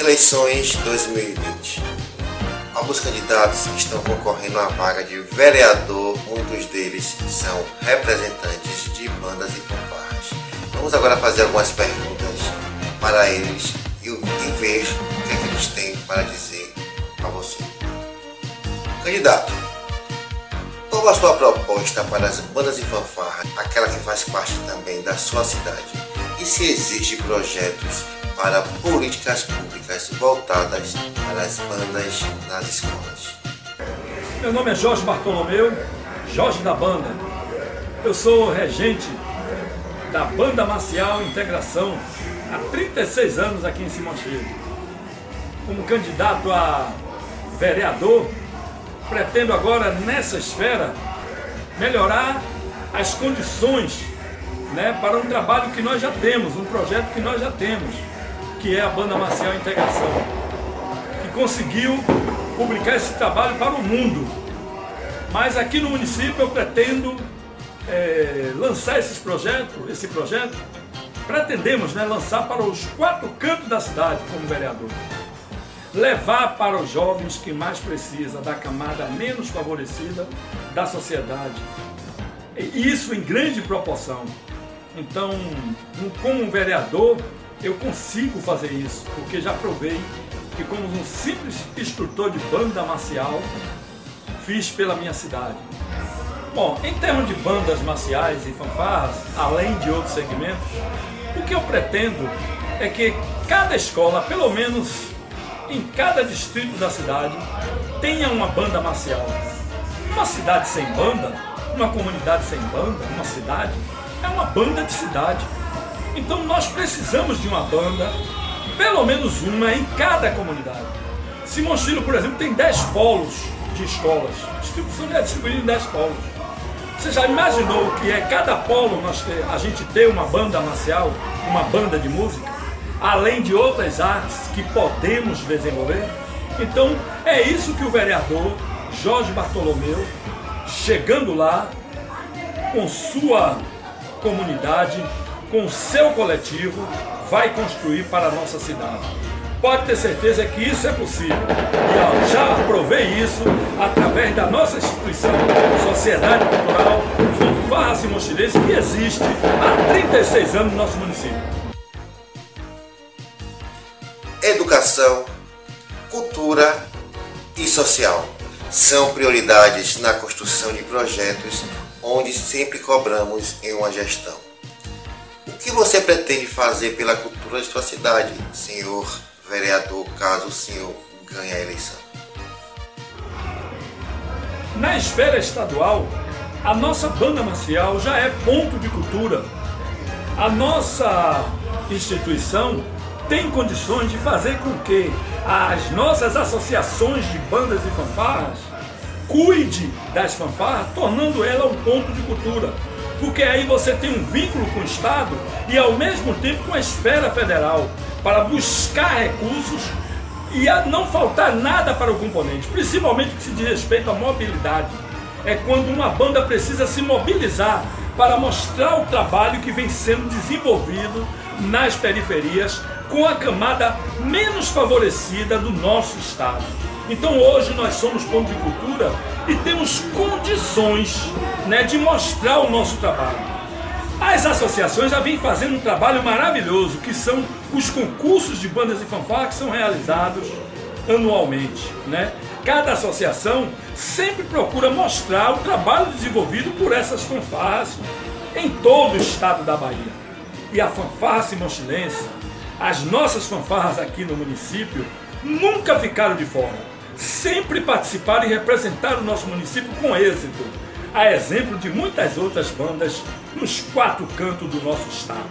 Eleições 2020. Alguns candidatos estão concorrendo à vaga de vereador, dos deles são representantes de bandas e fanfarras. Vamos agora fazer algumas perguntas para eles e, e ver o que, é que eles têm para dizer a você. Candidato, qual a sua proposta para as bandas e fanfarras, aquela que faz parte também da sua cidade? E se existem projetos para políticas públicas voltadas para as bandas nas escolas? Meu nome é Jorge Bartolomeu, Jorge da Banda. Eu sou regente da Banda Marcial Integração há 36 anos aqui em Simão Filho. Como candidato a vereador, pretendo agora nessa esfera melhorar as condições né, para um trabalho que nós já temos, um projeto que nós já temos, que é a Banda Marcial Integração, que conseguiu publicar esse trabalho para o mundo. Mas aqui no município eu pretendo é, lançar esses projetos, esse projeto, pretendemos né, lançar para os quatro cantos da cidade como vereador levar para os jovens que mais precisa, da camada menos favorecida da sociedade. Isso em grande proporção. Então, como vereador, eu consigo fazer isso, porque já provei que como um simples instrutor de banda marcial, fiz pela minha cidade. Bom, em termos de bandas marciais e fanfarras, além de outros segmentos, o que eu pretendo é que cada escola, pelo menos em cada distrito da cidade tenha uma banda marcial. Uma cidade sem banda, uma comunidade sem banda, uma cidade, é uma banda de cidade. Então nós precisamos de uma banda, pelo menos uma em cada comunidade. Simão Chilo, por exemplo, tem 10 polos de escolas. Distribuição é distribuída em 10 polos. Você já imaginou o que é cada polo nós ter, a gente ter uma banda marcial, uma banda de música? além de outras artes que podemos desenvolver. Então, é isso que o vereador Jorge Bartolomeu, chegando lá, com sua comunidade, com seu coletivo, vai construir para a nossa cidade. Pode ter certeza que isso é possível. E eu já provei isso através da nossa instituição, Sociedade Cultural Fanfarra Simochilense, que existe há 36 anos no nosso município educação, cultura e social. São prioridades na construção de projetos onde sempre cobramos em uma gestão. Que você pretende fazer pela cultura de sua cidade, senhor vereador, caso o senhor ganhe a eleição? Na esfera estadual, a nossa banda marcial já é ponto de cultura. A nossa instituição tem condições de fazer com que as nossas associações de bandas e fanfarras cuide das fanfarras, tornando ela um ponto de cultura. Porque aí você tem um vínculo com o Estado e ao mesmo tempo com a esfera federal para buscar recursos e a não faltar nada para o componente, principalmente que se diz respeito à mobilidade. É quando uma banda precisa se mobilizar para mostrar o trabalho que vem sendo desenvolvido nas periferias com a camada menos favorecida do nosso estado. Então hoje nós somos ponto de cultura e temos condições né, de mostrar o nosso trabalho. As associações já vêm fazendo um trabalho maravilhoso, que são os concursos de bandas e fanfarras que são realizados anualmente. Né? Cada associação sempre procura mostrar o trabalho desenvolvido por essas fanfarras em todo o estado da Bahia. E a fanfarra simonchilense as nossas fanfarras aqui no município nunca ficaram de fora. Sempre participaram e representaram o nosso município com êxito, a exemplo de muitas outras bandas nos quatro cantos do nosso estado.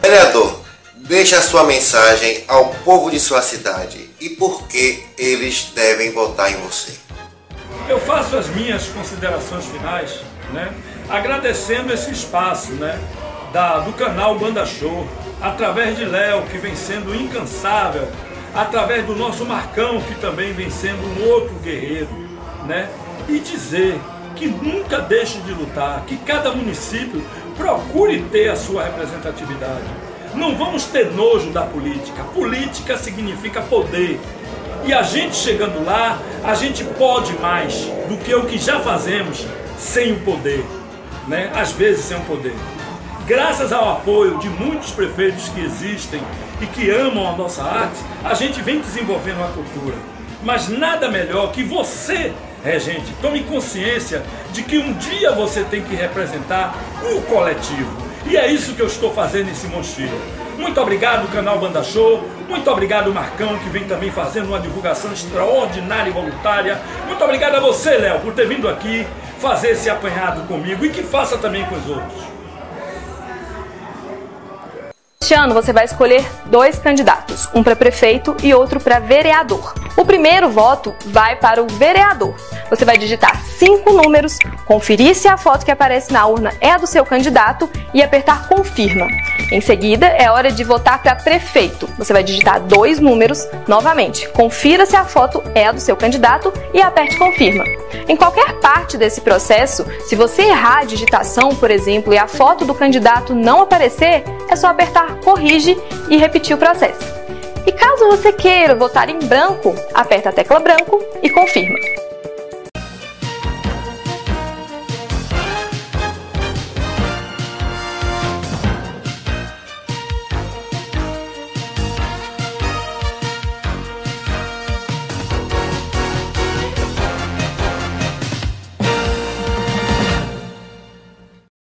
Vereador, deixe a sua mensagem ao povo de sua cidade e por que eles devem votar em você. Eu faço as minhas considerações finais, né, agradecendo esse espaço, né, da, do canal Banda Show, através de Léo, que vem sendo incansável, através do nosso Marcão, que também vem sendo um outro guerreiro, né? E dizer que nunca deixe de lutar, que cada município procure ter a sua representatividade. Não vamos ter nojo da política. Política significa poder. E a gente chegando lá, a gente pode mais do que o que já fazemos sem o poder, né? Às vezes sem o poder. Graças ao apoio de muitos prefeitos que existem e que amam a nossa arte, a gente vem desenvolvendo a cultura. Mas nada melhor que você, regente, tome consciência de que um dia você tem que representar o coletivo. E é isso que eu estou fazendo em Simonchiro. Muito obrigado, canal Banda Show. Muito obrigado, Marcão, que vem também fazendo uma divulgação extraordinária e voluntária. Muito obrigado a você, Léo, por ter vindo aqui fazer esse apanhado comigo e que faça também com os outros. Este ano você vai escolher dois candidatos, um para prefeito e outro para vereador. O primeiro voto vai para o vereador. Você vai digitar cinco números, conferir se a foto que aparece na urna é a do seu candidato e apertar confirma. Em seguida, é hora de votar para prefeito. Você vai digitar dois números novamente. Confira se a foto é a do seu candidato e aperte confirma. Em qualquer parte desse processo, se você errar a digitação, por exemplo, e a foto do candidato não aparecer, é só apertar corrige e repetir o processo. Caso você queira votar em branco, aperta a tecla branco e confirma.